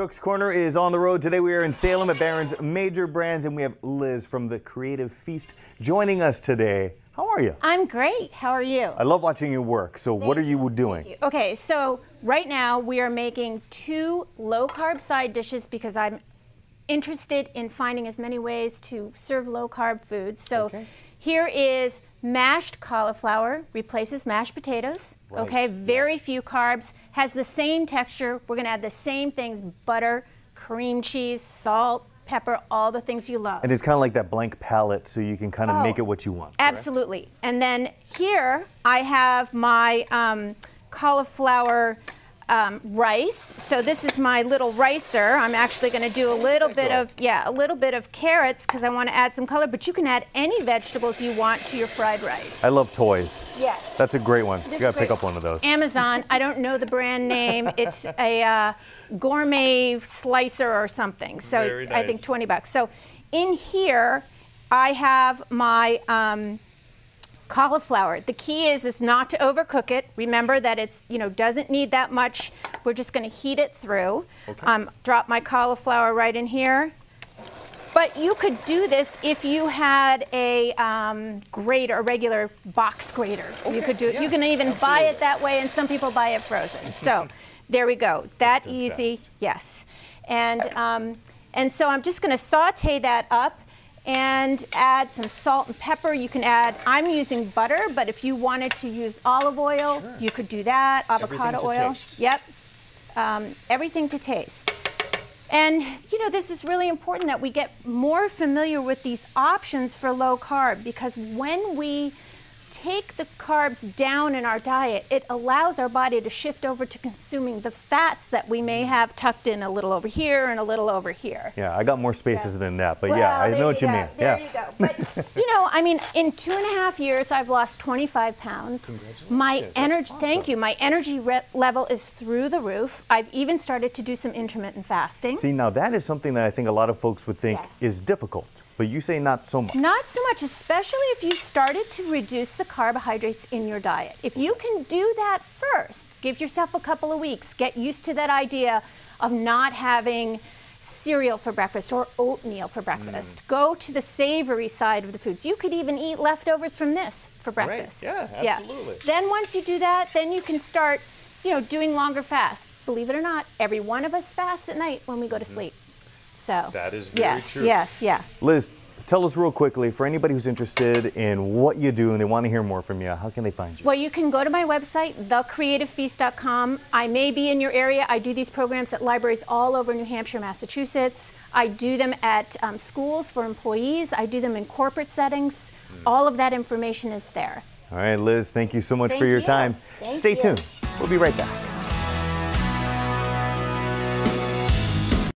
Cook's Corner is on the road. Today we are in Salem at Barron's Major Brands and we have Liz from the Creative Feast joining us today. How are you? I'm great. How are you? I love watching you work. So what are you doing? You. Okay, so right now we are making two low carb side dishes because I'm interested in finding as many ways to serve low carb foods. So Okay. Here is mashed cauliflower, replaces mashed potatoes. Right. Okay, very few carbs, has the same texture. We're gonna add the same things butter, cream cheese, salt, pepper, all the things you love. And it's kind of like that blank palette so you can kind of Oh, make it what you want. correct? Absolutely. And then here I have my um, cauliflower um, rice. So this is my little ricer. I'm actually going to do a little bit of yeah, a little bit of carrots because I want to add some color. But you can add any vegetables you want to your fried rice. I love toys. Yes. That's a great one. This You got to pick up one of those. Amazon. I don't know the brand name. It's a uh, gourmet slicer or something. So Very I think 20 bucks. So in here, I have my um, cauliflower. The key is is not to overcook it. Remember that it's you know doesn't need that much. We're just going to heat it through. Okay. Um, drop my cauliflower right in here. But you could do this if you had a um, grater, a regular box grater. you could do it. you can even buy it that way, and some people buy it frozen. So there we go. That easy. best. Yes. And um, and so I'm just going to saute that up and add some salt and pepper. You can add. I'm using butter, but if you wanted to use olive oil, you could do that. Avocado oil. taste. Yep. Um, everything to taste. And you know, this is really important that we get more familiar with these options for low carb because when we take the carbs down in our diet, it allows our body to shift over to consuming the fats that we may mm-hmm. have tucked in a little over here and a little over here. Yeah, I got more spaces than that, but yeah, I know what you go. mean. There yeah. you go. But you know, I mean, in two and a half years, I've lost 25 pounds. My energy, thank you. My energy re- level is through the roof. I've even started to do some intermittent fasting. See, now that is something that I think a lot of folks would think Yes. is difficult, but you say not so much. Not so much, especially if you started to reduce the carbohydrates in your diet. If you can do that first, give yourself a couple of weeks, get used to that idea of not having cereal for breakfast or oatmeal for breakfast. Mm. Go to the savory side of the foods. You could even eat leftovers from this for breakfast. Yeah, absolutely. Then once you do that, then you can start, you know, doing longer fasts. Believe it or not, every one of us fasts at night when we go to mm. sleep. So That is very yes, true. yes, yeah. Liz, tell us real quickly for anybody who's interested in what you do and they want to hear more from you, how can they find you? Well, you can go to my website, thecreativefeast.com. I may be in your area. I do these programs at libraries all over New Hampshire, Massachusetts. I do them at um, schools for employees. I do them in corporate settings. All of that information is there. All right, Liz, thank you so much for your you. time. Thank Stay you. tuned. We'll be right back.